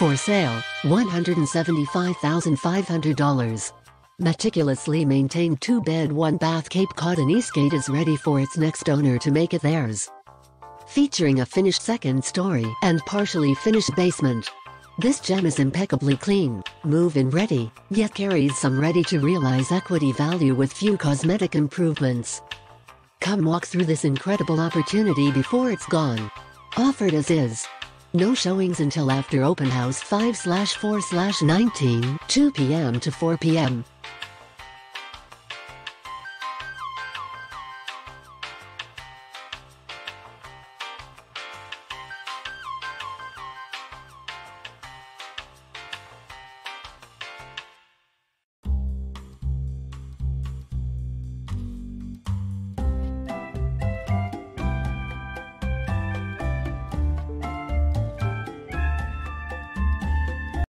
For sale, $175,500. Meticulously maintained two-bed, one-bath Cape Cod and Eastgate is ready for its next owner to make it theirs. Featuring a finished second story and partially finished basement. This gem is impeccably clean, move-in ready, yet carries some ready-to-realize equity value with few cosmetic improvements. Come walk through this incredible opportunity before it's gone. Offered as is. No showings until after open house 5 slash 4 19, 2 p.m. to 4 p.m.